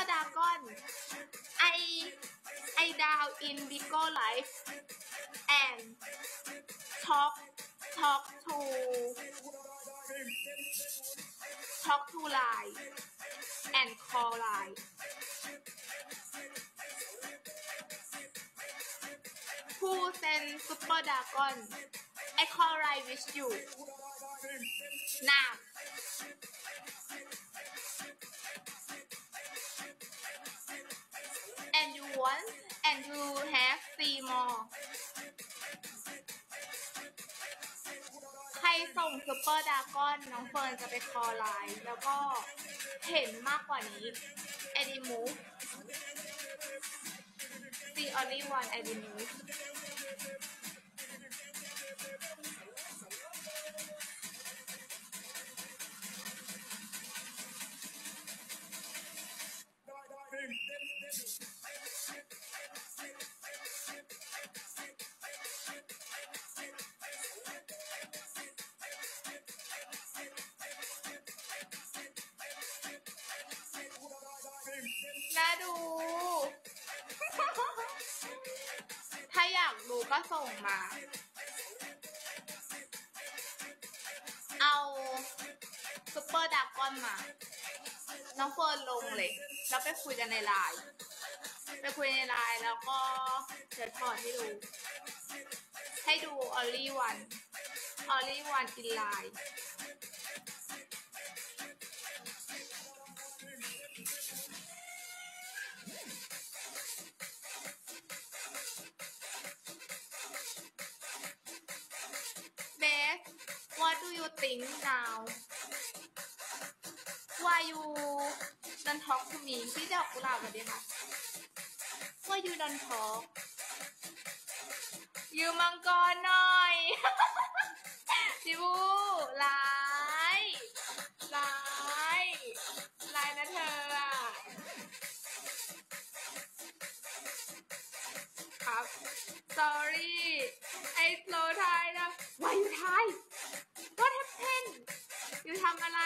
ก็ดากอนไอไอดาวอินดิโก้ไลฟ์แอนท็อกท็อกทูท็อกทูไลน์แอนคอลไลน์ผู้เซนซูเปอร์ดากอนไอคอลไลน์วิชยูนาม one and you have three more ใครส่งซูเปอร์ดากอนน้องเฟิร์นจะไปคอไลน์ แล้วก็เห็นมากกว่านี้ a d i m o v e the only one a d i m o v e น่าดู ถ้าอยากดูก็ส่งมา เอาซุปเปอร์ดากกอนมา น้องเฟิร์นลงเลย แล้วไปคุยกันในไลน์ ไปคุยในไลน์แล้วก็เดอ๋ถอดให้ดู ให้ดูออลลี่วัน ออลลี่วันอินไลน์ think now why you don't talk to me พี่จะบอกกุหลาบแบบนี้ค่ะ why you don't talk ยืมมังกรหน่อยจิบูลายลายลายนะเธออะครับ sorry ไอ้โลทายนะวายุทาย w เพนอยู่ทำอะไร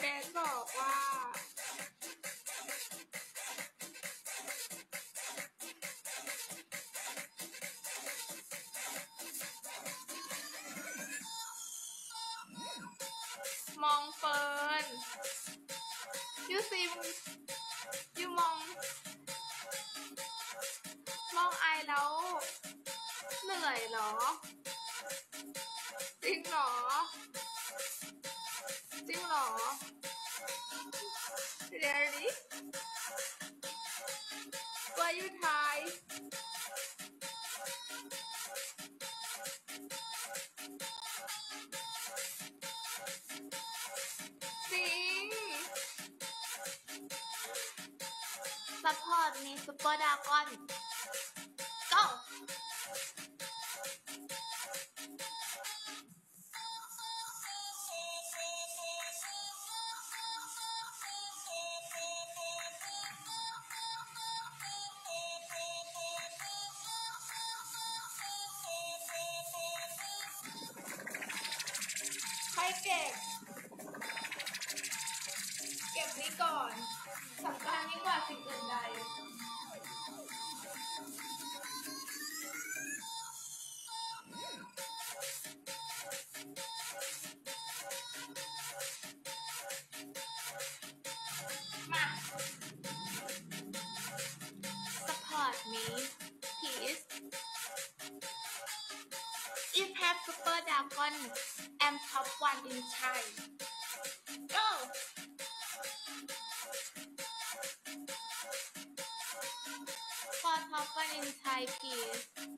เบนบอกว่ามอง lên chứ sim chứ mong mong ai đâu lời nó tiếng nó tiếng nó ready why you try? Thank you. พพอร์ตมีซุปเปอร์ดากอนก็ให้เก็บเก็บนี้ก่อนสำคัญยิ่งกว่าสิ่งอื่นซูเปอร์ดาว้อนแอมท็อปวันอินชัย go พอท็อปวันอินชัยกี่